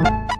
you.